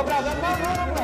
obrigado